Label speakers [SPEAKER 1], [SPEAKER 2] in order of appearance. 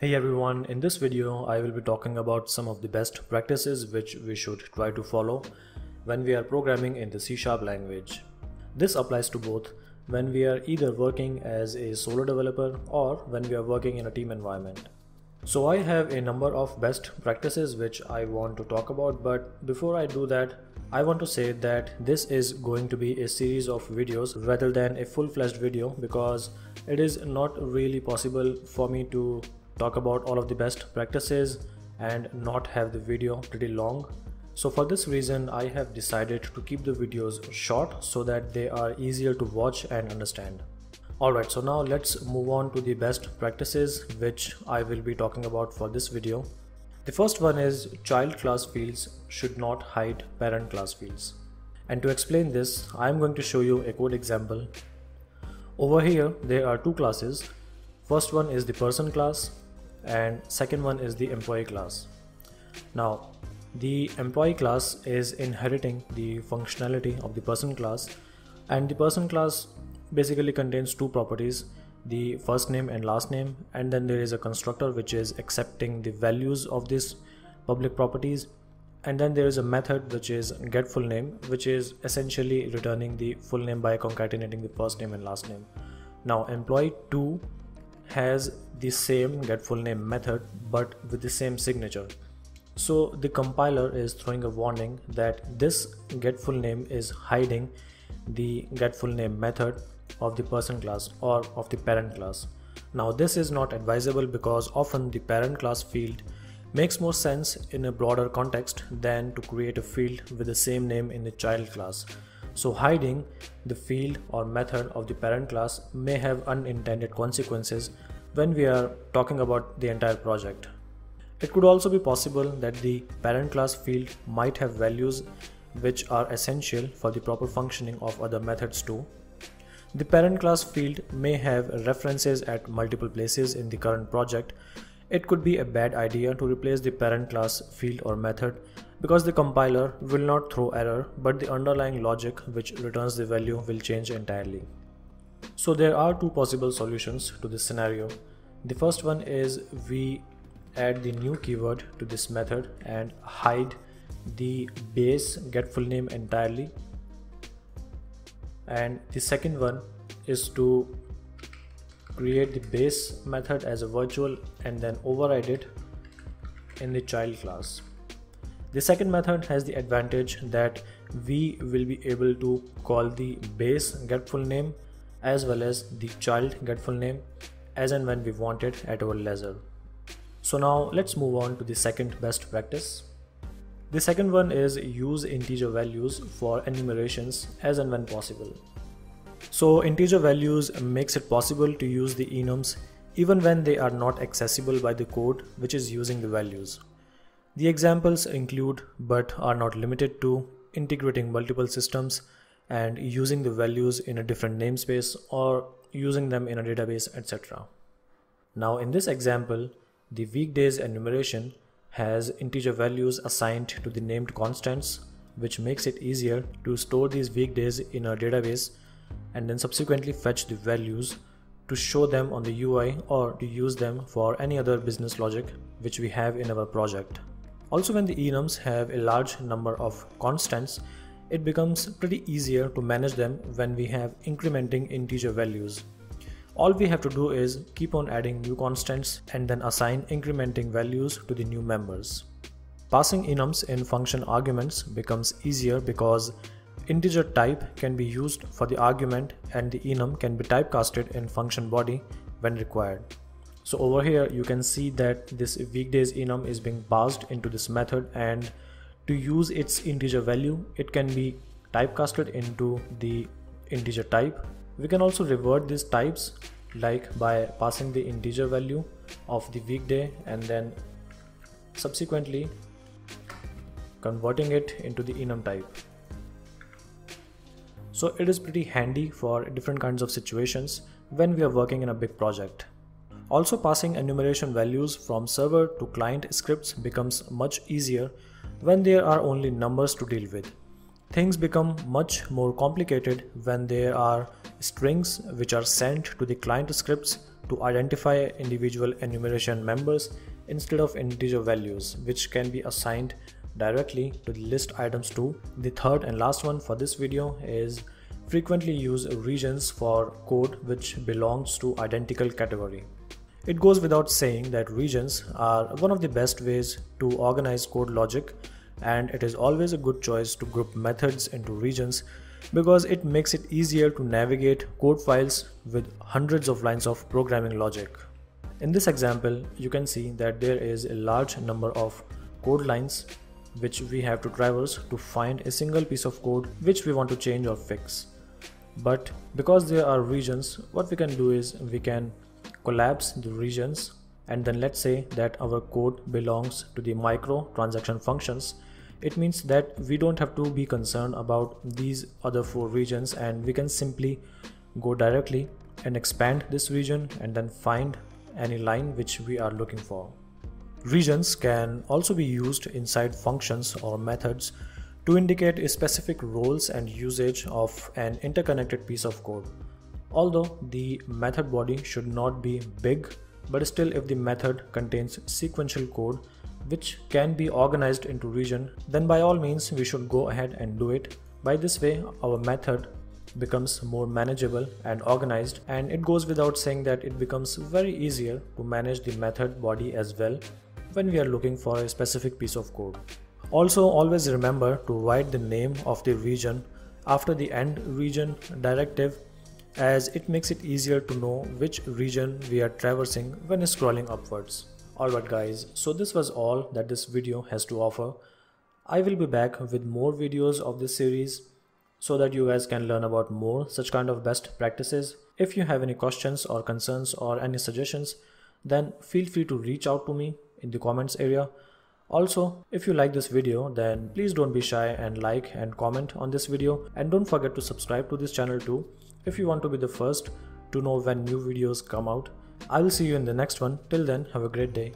[SPEAKER 1] Hey everyone, in this video I will be talking about some of the best practices which we should try to follow when we are programming in the C Sharp language. This applies to both when we are either working as a solo developer or when we are working in a team environment. So I have a number of best practices which I want to talk about but before I do that I want to say that this is going to be a series of videos rather than a full-fledged video because it is not really possible for me to talk about all of the best practices and not have the video pretty long. So for this reason I have decided to keep the videos short so that they are easier to watch and understand. Alright so now let's move on to the best practices which I will be talking about for this video. The first one is child class fields should not hide parent class fields. And to explain this, I am going to show you a code example. Over here, there are two classes. First one is the person class and second one is the employee class. Now, the employee class is inheriting the functionality of the person class. And the person class basically contains two properties the first name and last name. And then there is a constructor which is accepting the values of these public properties. And then there is a method which is get full name which is essentially returning the full name by concatenating the first name and last name. Now employee 2 has the same get full name method but with the same signature so the compiler is throwing a warning that this get full name is hiding the get full name method of the person class or of the parent class. Now this is not advisable because often the parent class field makes more sense in a broader context than to create a field with the same name in the child class. So hiding the field or method of the parent class may have unintended consequences when we are talking about the entire project. It could also be possible that the parent class field might have values which are essential for the proper functioning of other methods too the parent class field may have references at multiple places in the current project. It could be a bad idea to replace the parent class field or method because the compiler will not throw error but the underlying logic which returns the value will change entirely. So there are two possible solutions to this scenario. The first one is we add the new keyword to this method and hide the base get full name entirely and the second one is to create the base method as a virtual and then override it in the child class. The second method has the advantage that we will be able to call the base get full name as well as the child get full name as and when we want it at our leisure. So now let's move on to the second best practice. The second one is use integer values for enumerations as and when possible. So integer values makes it possible to use the enums even when they are not accessible by the code which is using the values. The examples include but are not limited to integrating multiple systems and using the values in a different namespace or using them in a database etc. Now in this example, the weekdays enumeration has integer values assigned to the named constants which makes it easier to store these weekdays in a database and then subsequently fetch the values to show them on the UI or to use them for any other business logic which we have in our project. Also when the enums have a large number of constants, it becomes pretty easier to manage them when we have incrementing integer values. All we have to do is keep on adding new constants and then assign incrementing values to the new members. Passing enums in function arguments becomes easier because integer type can be used for the argument and the enum can be typecasted in function body when required. So over here you can see that this weekdays enum is being passed into this method and to use its integer value it can be typecasted into the integer type we can also revert these types like by passing the integer value of the weekday and then subsequently converting it into the enum type. So it is pretty handy for different kinds of situations when we are working in a big project. Also passing enumeration values from server to client scripts becomes much easier when there are only numbers to deal with. Things become much more complicated when there are strings which are sent to the client scripts to identify individual enumeration members instead of integer values which can be assigned directly to the list items too. The third and last one for this video is frequently used regions for code which belongs to identical category. It goes without saying that regions are one of the best ways to organize code logic and it is always a good choice to group methods into regions because it makes it easier to navigate code files with hundreds of lines of programming logic. In this example, you can see that there is a large number of code lines which we have to traverse to find a single piece of code which we want to change or fix. But because there are regions, what we can do is we can collapse the regions and then let's say that our code belongs to the micro transaction functions it means that we don't have to be concerned about these other four regions and we can simply go directly and expand this region and then find any line which we are looking for. Regions can also be used inside functions or methods to indicate a specific roles and usage of an interconnected piece of code. Although the method body should not be big, but still if the method contains sequential code which can be organized into region, then by all means we should go ahead and do it. By this way, our method becomes more manageable and organized and it goes without saying that it becomes very easier to manage the method body as well when we are looking for a specific piece of code. Also always remember to write the name of the region after the end region directive as it makes it easier to know which region we are traversing when scrolling upwards. Alright guys, so this was all that this video has to offer. I will be back with more videos of this series so that you guys can learn about more such kind of best practices. If you have any questions or concerns or any suggestions, then feel free to reach out to me in the comments area. Also, if you like this video, then please don't be shy and like and comment on this video and don't forget to subscribe to this channel too if you want to be the first to know when new videos come out. I will see you in the next one. Till then, have a great day.